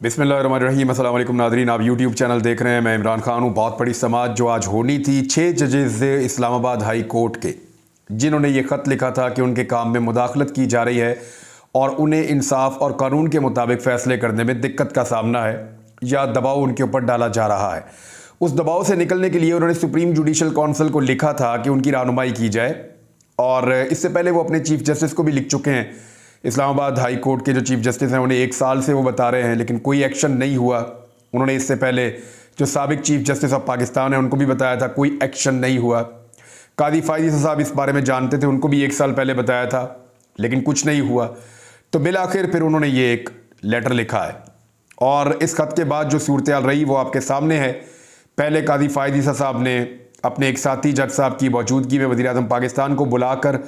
अस्सलाम वालेकुम नादरीन आप यूट्यूब चैनल देख रहे हैं, मैं इमरान खान हूँ। बहुत बड़ी समाज जो आज होनी थी छः जजेज़ इस्लामाबाद हाई कोर्ट के, जिन्होंने ये ख़त लिखा था कि उनके काम में मुदाखलत की जा रही है और उन्हें इंसाफ और कानून के मुताबिक फ़ैसले करने में दिक्कत का सामना है या दबाव उनके ऊपर डाला जा रहा है। उस दबाव से निकलने के लिए उन्होंने सुप्रीम जुडिशल काउंसिल को लिखा था कि उनकी रहनुमाई की जाए और इससे पहले वो अपने चीफ जस्टिस को भी लिख चुके हैं। इस्लामाबाद हाई कोर्ट के जो चीफ जस्टिस हैं, उन्हें एक साल से वो बता रहे हैं, लेकिन कोई एक्शन नहीं हुआ। उन्होंने इससे पहले जो सबक चीफ जस्टिस ऑफ़ पाकिस्तान है, उनको भी बताया था, कोई एक्शन नहीं हुआ। कादी फायदी साहब इस बारे में जानते थे, उनको भी एक साल पहले बताया था, लेकिन कुछ नहीं हुआ। तो बिल आखिर फिर उन्होंने ये एक लेटर लिखा है। और इस खत के बाद जो सूरत रही, वो आपके सामने है। पहले कादी फायदी साहब ने अपने एक साथी, जज साहब की मौजूदगी में वजी पाकिस्तान को बुलाकर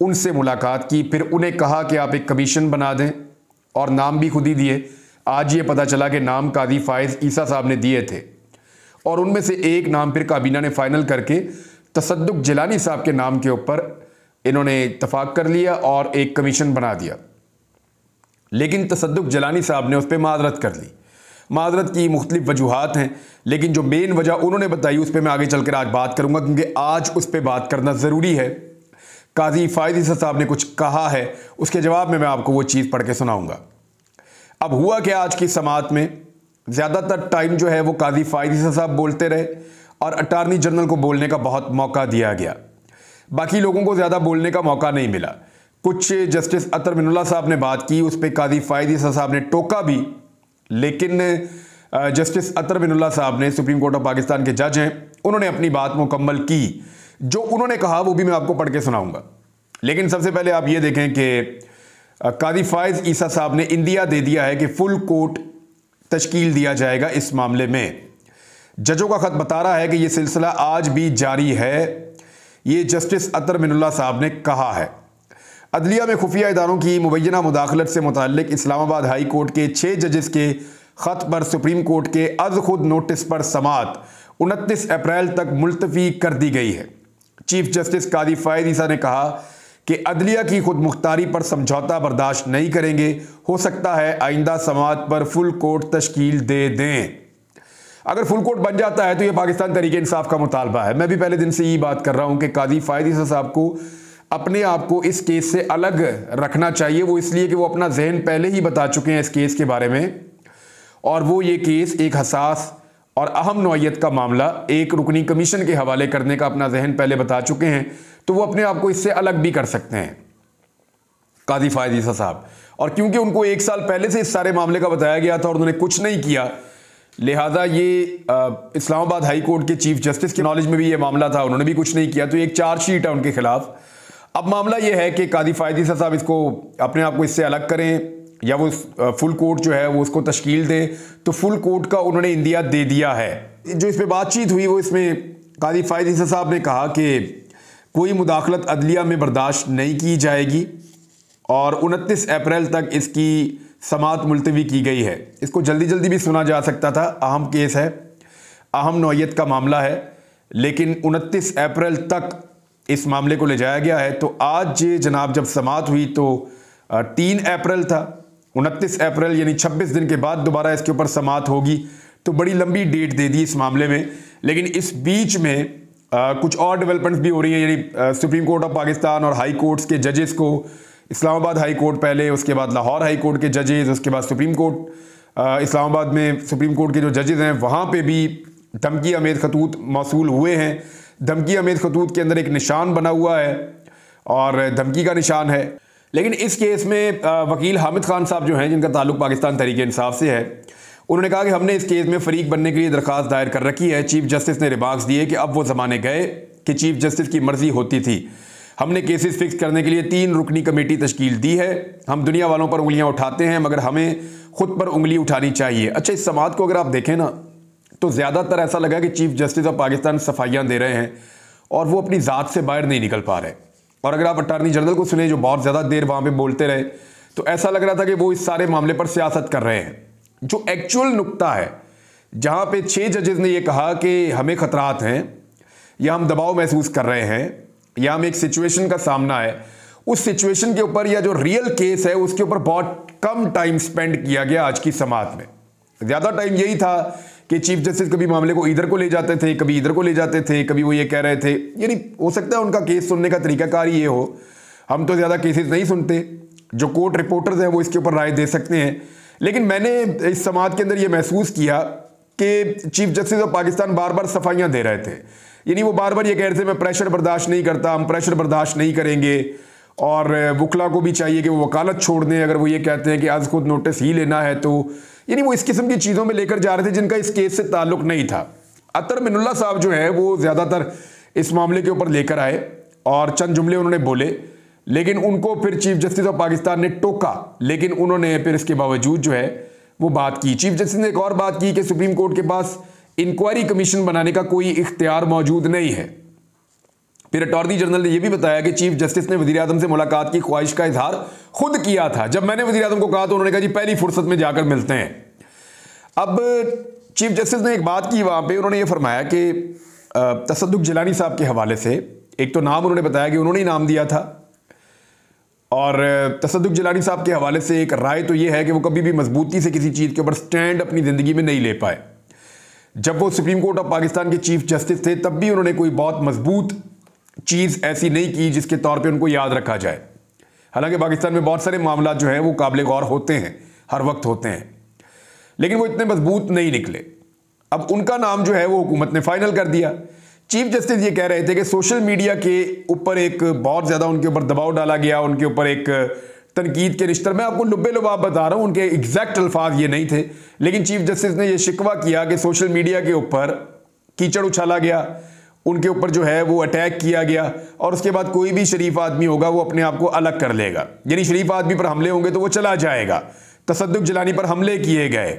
उनसे मुलाकात की, फिर उन्हें कहा कि आप एक कमीशन बना दें और नाम भी खुद ही दिए। आज ये पता चला कि नाम कादी फायज ईसा साहब ने दिए थे। और उनमें से एक नाम फिर काबीना ने फाइनल करके तसदुक जिलानी साहब के नाम के ऊपर इन्होंने इतफाक़ कर लिया और एक कमीशन बना दिया। लेकिन तसदुक जलानी साहब ने उस पर मादरत कर ली। मादरत की मुख्तलिफ़ वजूहत हैं, लेकिन जो मेन वजह उन्होंने बताई उस पर मैं आगे चल कर आज बात करूँगा, क्योंकि आज उस पर बात करना ज़रूरी है। काजी फ़ायदी साहब ने कुछ कहा है, उसके जवाब में मैं आपको वो चीज़ पढ़ के सुनाऊँगा। अब हुआ क्या आज की समात में? ज़्यादातर टाइम जो है वो काजी फ़ायदी साहब बोलते रहे और अटारनी जनरल को बोलने का बहुत मौका दिया गया। बाकी लोगों को ज़्यादा बोलने का मौका नहीं मिला। कुछ जस्टिस अतर मिनुल्ला साहब ने बात की, उस पर कादी फ़ायदी साहब ने टोका भी, लेकिन जस्टिस अतर मिनुल्ला साहब ने सुप्रीम कोर्ट ऑफ़ पाकिस्तान के जज हैं, उन्होंने अपनी बात मुकम्मल की। जो उन्होंने कहा, वो भी मैं आपको पढ़ के सुनाऊँगा। लेकिन सबसे पहले आप ये देखें कि कादी फायज ईसा साहब ने इंदिया दे दिया है कि फुल कोर्ट तश्कील दिया जाएगा इस मामले में। जजों का खत बता रहा है कि यह सिलसिला आज भी जारी है। ये जस्टिस अतर मिनुल्ला साहब ने कहा है। अदलिया में खुफिया इदारों की मुबैना मुदाखलत से मुतल इस्लामाबाद हाई कोर्ट के छः जजेस के ख़त पर सुप्रीम कोर्ट के अज खुद नोटिस पर समात उनतीस अप्रैल तक मुलतवी कर दी गई है। चीफ जस्टिस कादी फायद ईसा ने कहा कि अदलिया की खुद मुख्तारी पर समझौता बर्दाश्त नहीं करेंगे। हो सकता है आइंदा समाज पर फुल कोर्ट तश्कील दे दें। अगर फुल कोर्ट बन जाता है तो यह पाकिस्तान तरीके इंसाफ का मुतालबा है। मैं भी पहले दिन से यही बात कर रहा हूँ कि कादी फायद ईसा साहब को अपने आप को इस केस से अलग रखना चाहिए। वो इसलिए कि वो अपना जहन पहले ही बता चुके हैं इस केस के बारे में। और वो ये केस एक हसास और अहम नौीयत का मामला, एक रुकनी कमीशन के हवाले करने का अपना जहन पहले बता चुके हैं तो वो अपने आप को इससे अलग भी कर सकते हैं। कादी फायदीसा साहब, और क्योंकि उनको एक साल पहले से इस सारे मामले का बताया गया था और उन्होंने कुछ नहीं किया, लिहाजा ये इस्लामाबाद हाई कोर्ट के चीफ जस्टिस के नॉलेज में भी ये मामला था, उन्होंने भी कुछ नहीं किया तो एक चार्जशीट है उनके खिलाफ। अब मामला ये है कि कादी फायदीसा साहब इसको अपने आप को इससे अलग करें या वो फुल कोर्ट जो है, वो उसको तश्कील दे तो फुल कोर्ट का उन्होंने इंदिया दे दिया है। जो इस पर बातचीत हुई, वो इसमें कादी फायद साहब ने कहा कि कोई मुदाखलत अदलिया में बर्दाश्त नहीं की जाएगी और उनतीस अप्रैल तक इसकी समात मुलतवी की गई है। इसको जल्दी जल्दी भी सुना जा सकता था। अहम केस है, अहम नौीयत का मामला है, लेकिन उनतीस अप्रैल तक इस मामले को ले जाया गया है। तो आज जनाब जब समात हुई तो तीन अप्रैल था। उनतीस अप्रैल यानी 26 दिन के बाद दोबारा इसके ऊपर समात होगी। तो बड़ी लंबी डेट दे दी इस मामले में। लेकिन इस बीच में आ, कुछ और डेवलपमेंट्स भी हो रही हैं यानी सुप्रीम कोर्ट ऑफ़ पाकिस्तान और हाई कोर्ट्स के जजेस को इस्लामाबाद हाई कोर्ट पहले उसके बाद लाहौर हाई कोर्ट के जजेस उसके बाद सुप्रीम कोर्ट इस्लामाबाद में सुप्रीम कोर्ट के जो जजेस हैं वहाँ पर भी धमकी अमेद खतूत मौसू हुए हैं। धमकी अमेद खतूत के अंदर एक निशान बना हुआ है और धमकी का निशान है। लेकिन इस केस में वकील हामिद खान साहब जो हैं, जिनका ताल्लुक पाकिस्तान तरीके इंसाफ से है, उन्होंने कहा कि हमने इस केस में फरीक बनने के लिए दरख्वास्त दायर कर रखी है। चीफ जस्टिस ने रिमार्क्स दिए कि अब वो ज़माने गए कि चीफ जस्टिस की मर्ज़ी होती थी। हमने केसेस फिक्स करने के लिए तीन रुकनी कमेटी तश्कील दी है। हम दुनिया वालों पर उंगलियाँ उठाते हैं, मगर हमें खुद पर उंगली उठानी चाहिए। अच्छा इस समाज को अगर आप देखें ना तो ज़्यादातर ऐसा लगा कि चीफ जस्टिस ऑफ़ पाकिस्तान सफाइयाँ दे रहे हैं और वो अपनी ज़ात से बाहर नहीं निकल पा रहे। और अगर आप अटारनी जनरल को सुने जो बहुत ज़्यादा देर वहाँ पे बोलते रहे तो ऐसा लग रहा था कि वो इस सारे मामले पर सियासत कर रहे हैं। जो एक्चुअल नुकता है, जहाँ पे छः जजेस ने ये कहा कि हमें खतरात हैं, या हम दबाव महसूस कर रहे हैं, या हम एक सिचुएशन का सामना है, उस सिचुएशन के ऊपर या जो रियल केस है, उसके ऊपर बहुत कम टाइम स्पेंड किया गया आज की समाज में। ज़्यादा टाइम यही था कि चीफ जस्टिस कभी मामले को इधर को ले जाते थे, कभी इधर को ले जाते थे, कभी वो ये कह रहे थे। यानी हो सकता है उनका केस सुनने का तरीकाकार ये हो। हम तो ज़्यादा केसेस नहीं सुनते। जो कोर्ट रिपोर्टर्स हैं वो इसके ऊपर राय दे सकते हैं। लेकिन मैंने इस समाज के अंदर ये महसूस किया कि चीफ जस्टिस ऑफ़ पाकिस्तान बार बार सफाइयाँ दे रहे थे। यानी वो बार बार ये कह रहे थे, मैं प्रेशर बर्दाश्त नहीं करता, हम प्रेशर बर्दाश्त नहीं करेंगे। और वकला को भी चाहिए कि वो वकालत छोड़ दें। अगर वो ये कहते हैं कि आज खुद नोटिस ही लेना है तो। यानी वो इस किस्म की चीज़ों में लेकर जा रहे थे जिनका इस केस से ताल्लुक नहीं था। अतर मिनुल्ला साहब जो है, वो ज़्यादातर इस मामले के ऊपर लेकर आए और चंद जुमले उन्होंने बोले। लेकिन उनको फिर चीफ जस्टिस ऑफ़ पाकिस्तान ने टोका। लेकिन उन्होंने फिर इसके बावजूद जो है, वो बात की। चीफ जस्टिस ने एक और बात की कि सुप्रीम कोर्ट के पास इंक्वायरी कमीशन बनाने का कोई इख्तियार मौजूद नहीं है। फिर अटॉर्नी जनरल ने यह भी बताया कि चीफ जस्टिस ने वजी अजम से मुलाकात की, ख्वाहिश का इजहार खुद किया था। जब मैंने वजी अजम को कहा तो उन्होंने कहा, जी, पहली फुर्सत में जाकर मिलते हैं। अब चीफ जस्टिस ने एक बात की वहाँ पे, उन्होंने ये फरमाया कि तसदुक जिलानी साहब के हवाले से, एक तो नाम उन्होंने बताया कि उन्होंने ही नाम दिया था। और तसदुक जिलानी साहब के हवाले से एक राय तो ये है कि वो कभी भी मजबूती से किसी चीज़ के ऊपर स्टैंड अपनी ज़िंदगी में नहीं ले पाए। जब वो सुप्रीम कोर्ट ऑफ़ पाकिस्तान के चीफ जस्टिस थे, तब भी उन्होंने कोई बहुत मज़बूत चीज़ ऐसी नहीं की जिसके तौर पे उनको याद रखा जाए। हालाँकि पाकिस्तान में बहुत सारे मामला जो हैं वो काबिल गौर होते हैं, हर वक्त होते हैं। लेकिन वो इतने मज़बूत नहीं निकले। अब उनका नाम जो है वो हुकूमत ने फाइनल कर दिया। चीफ जस्टिस ये कह रहे थे कि सोशल मीडिया के ऊपर एक बहुत ज़्यादा उनके ऊपर दबाव डाला गया, उनके ऊपर एक तनकीद के रिश्ते। मैं आपको लुबे लुबाब बता रहा हूँ, उनके एग्जैक्ट अल्फाज ये नहीं थे। लेकिन चीफ जस्टिस ने यह शिकवा किया कि सोशल मीडिया के ऊपर कीचड़ उछाला गया। उनके ऊपर जो है वो अटैक किया गया और उसके बाद कोई भी शरीफ आदमी होगा, वो अपने आप को अलग कर लेगा। यानी शरीफ आदमी पर हमले होंगे तो वो चला जाएगा। तसदुक जलानी पर हमले किए गए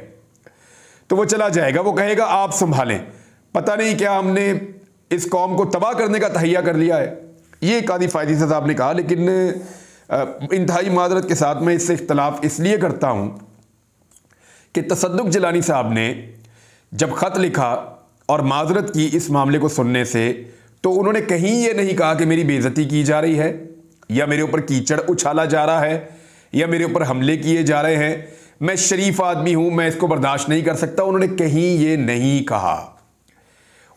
तो वो चला जाएगा। वो कहेगा, आप संभालें। पता नहीं क्या हमने इस कौम को तबाह करने का तहिया कर लिया है। ये कादी फ़ायदी साहब ने कहा, लेकिन इंतहाई मादरत के साथ मैं इससे इख्तलाफ इसलिए करता हूँ कि तसदुक जलानी साहब ने जब ख़त लिखा और माजरत की इस मामले को सुनने से तो उन्होंने कहीं ये नहीं कहा कि मेरी बेज़ती की जा रही है, या मेरे ऊपर कीचड़ उछाला जा रहा है, या मेरे ऊपर हमले किए जा रहे हैं। मैं शरीफ आदमी हूँ, मैं इसको बर्दाश्त नहीं कर सकता। उन्होंने कहीं ये नहीं कहा।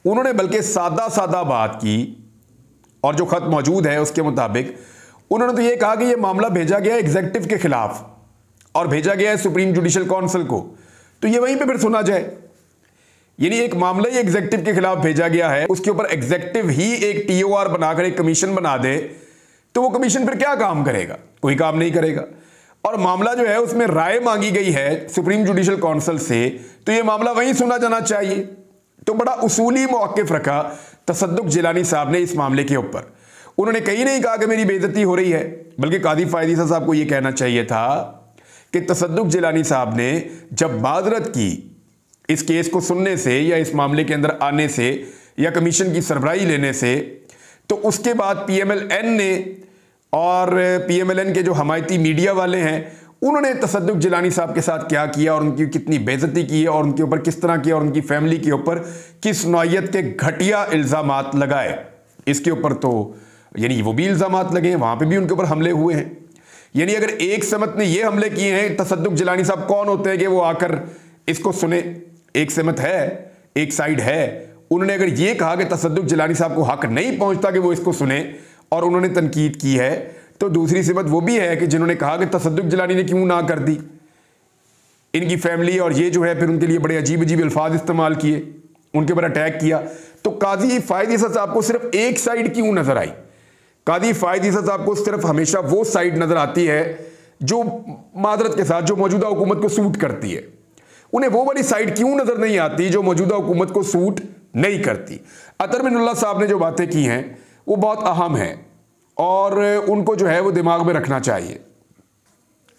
उन्होंने बल्कि सादा सादा बात की, और जो खत मौजूद है उसके मुताबिक उन्होंने तो यह कहा कि यह मामला भेजा गया एग्जेक्टिव के खिलाफ, और भेजा गया है सुप्रीम जुडिशल काउंसिल को। तो ये वहीं पे फिर सुना जाए। यानी एक मामला ही एग्जेक्टिव के खिलाफ भेजा गया है। उसके ऊपर एग्जेक्टिव ही एक टीओआर बनाकर, एक कमीशन बना दे तो वो कमीशन फिर क्या काम करेगा? कोई काम नहीं करेगा। और मामला जो है, उसमें राय मांगी गई है सुप्रीम जुडिशल काउंसिल से तो ये मामला वहीं सुना जाना चाहिए। तो बड़ा उसूली मौकफ रखा तसदुक जिलानी साहब ने इस मामले के ऊपर। उन्होंने कहीं नहीं कहा कि मेरी बेजती हो रही है, बल्कि कादी फायदी साहब को यह कहना चाहिए था कि तसदुक जिलानी साहब ने जब माजरत की इस केस को सुनने से या इस मामले के अंदर आने से या कमीशन की सरबराही लेने से तो उसके बाद पीएमएलएन ने और पीएमएलएन के जो हमायती मीडिया वाले हैं, उन्होंने तसदुक जिलानी साहब के साथ क्या किया और उनकी कितनी बेजती की है और उनके ऊपर किस तरह की और उनकी फैमिली के ऊपर किस नौयत के घटिया इल्ज़ाम लगाए? इसके ऊपर तो यानी वो भी इल्ज़ाम लगे हैं, वहाँ पर भी उनके ऊपर हमले हुए हैं। यानी अगर एक समत ने ये हमले किए हैं तसदुक जिलानी साहब कौन होते हैं कि वो आकर इसको सुने? एक समत है, एक साइड है। उन्होंने अगर ये कहा कि तसदुक जिलानी साहब को हक नहीं पहुँचता कि वो इसको सुने और उन्होंने तनकीद की है तो दूसरी सिबत वो भी है कि जिन्होंने कहा कि तसदुक जलानी ने क्यों ना कर दी। इनकी फैमिली और ये जो है फिर उनके लिए बड़े अजीब अजीब अल्फाज इस्तेमाल किए, उनके ऊपर अटैक किया। तो काजी फायदी साहब को सिर्फ़ एक साइड क्यों नज़र आई? कादी फायदी साहब को सिर्फ़ हमेशा वो साइड नज़र आती है जो मादरत के साथ, जो मौजूदा हुकूमत को सूट करती है। उन्हें वो वाली साइड क्यों नज़र नहीं आती जो मौजूदा हुकूमत को सूट नहीं करती? अतर मिनुल्ला साहब ने जो बातें की हैं, वो बहुत अहम है और उनको जो है वो दिमाग में रखना चाहिए।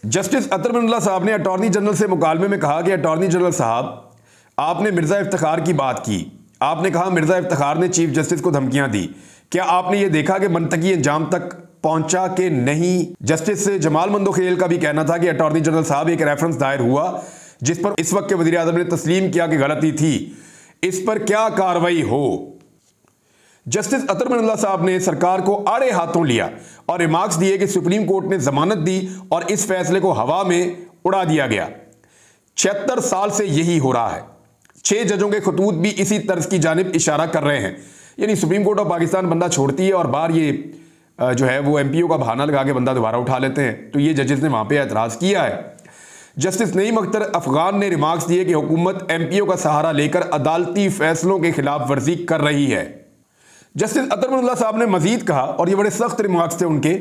जस्टिस अतर मिनुल्ला साहब ने अटॉर्नी जनरल से मुकालमे में कहा कि अटॉर्नी जनरल साहब, आपने मिर्ज़ा इफ्तार की बात की। आपने कहा मिर्ज़ा इफ्तार ने चीफ जस्टिस को धमकियाँ दी। क्या आपने ये देखा कि मनतकी अंजाम तक पहुँचा के नहीं? जस्टिस जमाल मंदोखेल का भी कहना था कि अटॉर्नी जनरल साहब एक रेफरेंस दायर हुआ। जिस पर इस वक्त के वजी अजम ने तस्लीम किया कि गलती थी, इस पर क्या कार्रवाई हो? जस्टिस अतर मनल्ला साहब ने सरकार को आड़े हाथों लिया और रिमार्क्स दिए कि सुप्रीम कोर्ट ने जमानत दी और इस फैसले को हवा में उड़ा दिया गया। छिहत्तर साल से यही हो रहा है। छह जजों के खतूत भी इसी तर्ज की जानब इशारा कर रहे हैं। यानी सुप्रीम कोर्ट ऑफ़ पाकिस्तान बंदा छोड़ती है और बार ये जो है वो एम का बहाना लगा के बंदा दोबारा उठा लेते हैं। तो ये जजेस ने वहाँ पर एतराज़ किया है। जस्टिस नईम अख्तर अफगान ने रिमार्क्स दिए कि हुकूमत एमपीओ का सहारा लेकर अदालती फैसलों के खिलाफ वर्जी कर रही है। जस्टिस अतरमुल्ला साहब ने मजीद कहा, और ये बड़े सख्त रिमार्क्स थे उनके।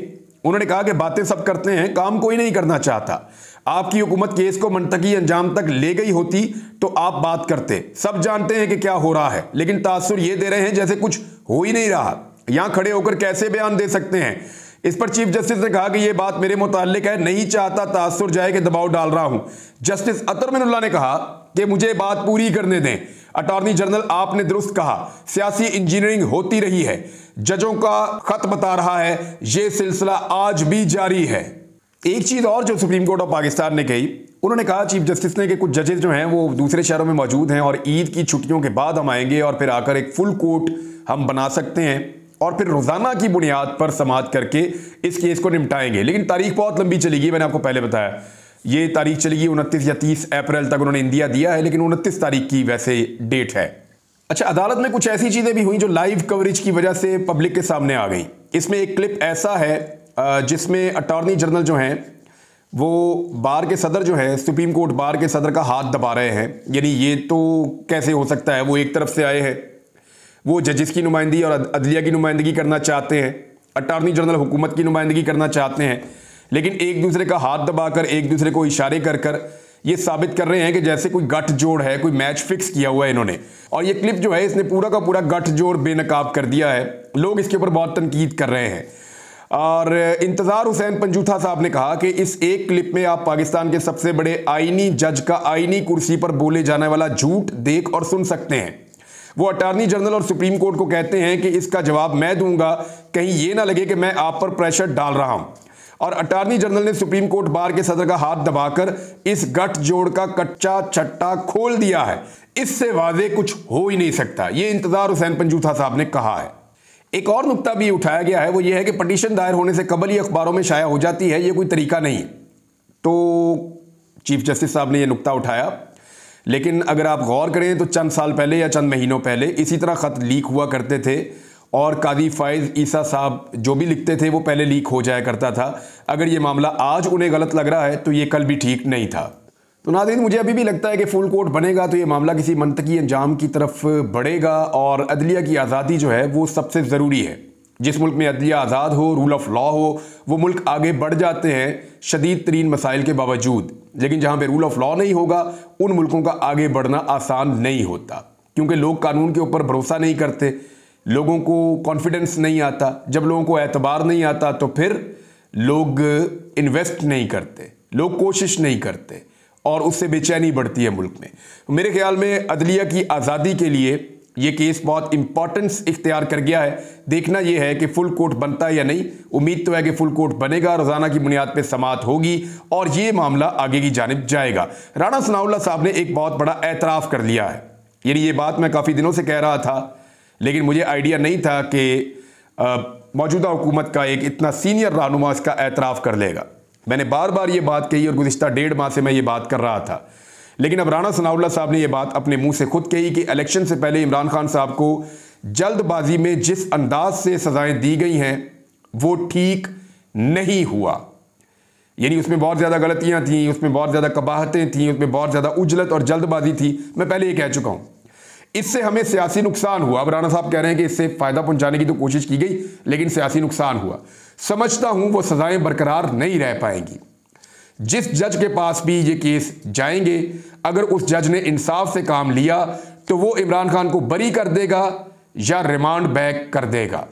उन्होंने कहा कि बातें सब करते हैं, काम कोई नहीं करना चाहता। आपकी हुकूमत केस को मनतकी अंजाम तक ले गई होती तो आप बात करते। सब जानते हैं कि क्या हो रहा है, लेकिन तासुर ये दे रहे हैं जैसे कुछ हो ही नहीं रहा। यहाँ खड़े होकर कैसे बयान दे सकते हैं? इस पर चीफ जस्टिस ने कहा कि यह बात मेरे मुतालिक है, नहीं चाहता तासुर जाए कि दबाव डाल रहा हूँ। जस्टिस अतर मिनुल्ला ने कहा कि मुझे बात पूरी करने दें। अटॉर्नी जनरल, आपने दुरुस्त कहा, सियासी इंजीनियरिंग होती रही है। जजों का खत बता रहा है यह सिलसिला आज भी जारी है। एक चीज़ और जो सुप्रीम कोर्ट ऑफ़ पाकिस्तान ने कही, उन्होंने कहा, चीफ जस्टिस ने, कि कुछ जजेस जो हैं, वो दूसरे शहरों में मौजूद हैं और ईद की छुट्टियों के बाद हम आएँगे और फिर आकर एक फुल कोर्ट हम बना सकते हैं। और फिर रोज़ाना की बुनियाद पर समाप्त करके इस केस को निपटाएँगे। लेकिन तारीख बहुत लंबी चलेगी, मैंने आपको पहले बताया। ये तारीख चलेगी उनतीस या तीस अप्रैल तक उन्होंने इंडिया दिया है, लेकिन उनतीस तारीख की वैसे डेट है। अच्छा अदालत में कुछ ऐसी चीज़ें भी हुई जो लाइव कवरेज की वजह से पब्लिक के सामने आ गई। इसमें एक क्लिप ऐसा है जिसमें अटॉर्नी जनरल जो हैं, वो बार के सदर जो है, सुप्रीम कोर्ट बार के सदर का हाथ दबा रहे हैं। यानी ये तो कैसे हो सकता है, वो एक तरफ़ से आए हैं। वो जजिस की नुमाइंदगी और अदलिया की नुमाइंदगी करना चाहते हैं, अटॉर्नी जनरल हुकूमत की नुमाइंदगी करना चाहते हैं, लेकिन एक दूसरे का हाथ दबाकर, एक दूसरे को इशारे कर कर ये साबित कर रहे हैं कि जैसे कोई गठ जोड़ है, कोई मैच फिक्स किया हुआ है इन्होंने। और ये क्लिप जो है, इसने पूरा का पूरा गठ जोड़ बेनकाब कर दिया है। लोग इसके ऊपर बहुत तनकीद कर रहे हैं। और इंतज़ार हुसैन पंजूथा साहब ने कहा कि इस एक क्लिप में आप पाकिस्तान के सबसे बड़े आईनी जज का आईनी कुर्सी पर बोले जाने वाला झूठ देख और सुन सकते हैं। वो अटॉर्नी जनरल और सुप्रीम कोर्ट को कहते हैं कि इसका जवाब मैं दूँगा। कहीं ये ना लगे कि मैं आप पर प्रेशर डाल रहा हूँ। और अटॉर्नी जनरल ने सुप्रीम कोर्ट बार के सदर का हाथ दबाकर इस गठजोड़ का कच्चा छट्टा खोल दिया है। इससे वाजे कुछ हो ही नहीं सकता। ये इंतज़ार हुसैन पंजूथा साहब ने कहा है। एक और नुकता भी उठाया गया है, वो ये है कि पटिशन दायर होने से कबल ही अखबारों में शाया हो जाती है। ये कोई तरीका नहीं। तो चीफ जस्टिस साहब ने यह नुकता उठाया। लेकिन अगर आप गौर करें तो चंद साल पहले या चंद महीनों पहले इसी तरह ख़त लीक हुआ करते थे और कादी फ़ायज़ ईसा साहब जो भी लिखते थे वो पहले लीक हो जाया करता था। अगर ये मामला आज उन्हें गलत लग रहा है तो ये कल भी ठीक नहीं था। तो नादिन मुझे अभी भी लगता है कि फुल कोर्ट बनेगा तो ये मामला किसी मनतकी अंजाम की तरफ़ बढ़ेगा और अदलिया की आज़ादी जो है वो सबसे ज़रूरी है। जिस मुल्क में अदलिया आज़ाद हो रूल ऑफ़ लॉ हो, वो मुल्क आगे बढ़ जाते हैं शदीद तरीन मसाइल के बावजूद। लेकिन जहाँ पे रूल ऑफ़ लॉ नहीं होगा, उन मुल्कों का आगे बढ़ना आसान नहीं होता। क्योंकि लोग कानून के ऊपर भरोसा नहीं करते, लोगों को कॉन्फिडेंस नहीं आता। जब लोगों को एतबार नहीं आता तो फिर लोग इन्वेस्ट नहीं करते, लोग कोशिश नहीं करते, और उससे बेचैनी बढ़ती है मुल्क में। मेरे ख्याल में अदलिया की आज़ादी के लिए ये केस बहुत इंपॉर्टेंस इख्तियार कर गया है। देखना यह है कि फुल कोर्ट बनता है या नहीं, उम्मीद तो है कि फुल कोर्ट बनेगा, रोज़ाना की बुनियाद पर समात होगी और ये मामला आगे की जानब जाएगा। राणा सनाउल्ला साहब ने एक बहुत बड़ा एतराफ़ कर लिया है। यानी ये बात मैं काफ़ी दिनों से कह रहा था, लेकिन मुझे आइडिया नहीं था कि मौजूदा हुकूमत का एक इतना सीनियर रहनुमा इसका एतराफ़ कर लेगा। मैंने बार बार ये बात कही और गुजशत डेढ़ माह से मैं ये बात कर रहा था। लेकिन अब राना सनाउल्ला साहब ने यह बात अपने मुँह से खुद कही कि इलेक्शन से पहले इमरान खान साहब को जल्दबाजी में जिस अंदाज से सजाएँ दी गई हैं, वो ठीक नहीं हुआ। यानी उसमें बहुत ज़्यादा गलतियाँ थी, उसमें बहुत ज़्यादा कबाहतें थी, उसमें बहुत ज़्यादा उजलत और जल्दबाजी थी। मैं पहले ये कह चुका हूँ। इससे हमें सियासी नुकसान हुआ। अब राना साहब कह रहे हैं कि इससे फ़ायदा पहुँचाने की तो कोशिश की गई, लेकिन सियासी नुकसान हुआ। समझता हूँ वो सजाएँ बरकरार नहीं रह पाएँगी। जिस जज के पास भी ये केस जाएँगे, अगर उस जज ने इंसाफ से काम लिया तो वो इमरान खान को बरी कर देगा या रिमांड बैक कर देगा।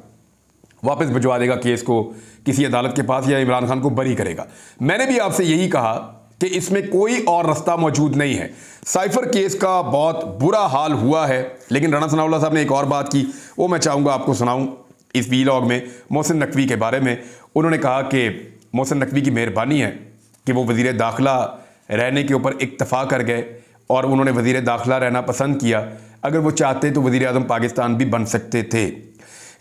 वापस भिजवा देगा केस को किसी अदालत के पास या इमरान खान को बरी करेगा। मैंने भी आपसे यही कहा कि इसमें कोई और रास्ता मौजूद नहीं है। साइफर केस का बहुत बुरा हाल हुआ है, लेकिन राना सनाउल्ला साहब ने एक और बात की, वो मैं चाहूँगा आपको सुनाऊँ इस वीलॉग में मोहसिन नकवी के बारे में। उन्होंने कहा कि मोहसिन नकवी की मेहरबानी है कि वो वज़ी दाखिला रहने के ऊपर इतफ़ा कर गए और उन्होंने वज़ी दाखिला रहना पसंद किया। अगर वो चाहते तो वज़ी अजम पाकिस्तान भी बन सकते थे।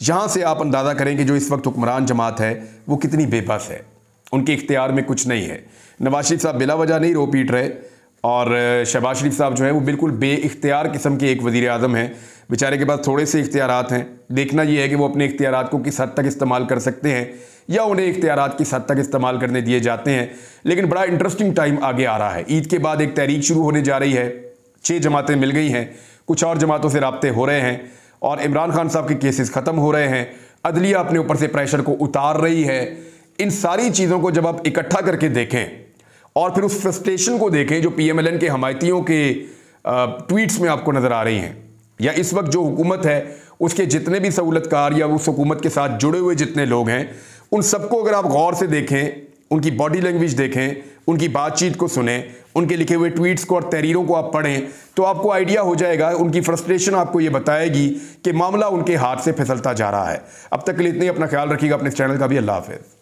यहाँ से आप अंदाज़ा करें कि जो इस वक्त हुक्मरान जमात है, वो कितनी बेबस है। उनके इख्तियार में कुछ नहीं है। नवाज़ शरीफ साहब बिला वजह नहीं रो पीट रहे और शहबाज शरीफ साहब जो है, वो बिल्कुल बे इख्तियार किस्म के एक वज़ी अजम हैं। बेचारे के पास थोड़े से इख्तियार हैं। देखना यह है कि वो अपने इख्तियार को किस हद तक इस्तेमाल कर सकते हैं या उन्हें इख्तियार किस हद तक इस्तेमाल करने दिए जाते हैं। लेकिन बड़ा इंटरेस्टिंग टाइम आगे आ रहा है। ईद के बाद एक तहरीक शुरू होने जा रही है। छः जमातें मिल गई हैं। कुछ और जमातों से रबते हो रहे हैं और इमरान खान साहब के केसेस ख़त्म हो रहे हैं। अदलिया अपने ऊपर से प्रेशर को उतार रही है। इन सारी चीज़ों को जब आप इकट्ठा करके देखें और फिर उस फ्रस्ट्रेशन को देखें जो पीएमएलएन के हमायतियों के ट्वीट्स में आपको नज़र आ रही हैं। या इस वक्त जो हुकूमत है, उसके जितने भी सहूलतकार या उस हुकूमत के साथ जुड़े हुए जितने लोग हैं, उन सबको अगर आप गौर से देखें, उनकी बॉडी लैंग्वेज देखें, उनकी बातचीत को सुने, उनके लिखे हुए ट्वीट्स को और तहरीरों को आप पढ़ें तो आपको आइडिया हो जाएगा, उनकी फ्रस्ट्रेशन आपको ये बताएगी कि मामला उनके हाथ से फिसलता जा रहा है। अब तक के लिए इतनी अपना ख्याल रखिएगा अपने चैनल का भी। अल्लाह हाफिज़।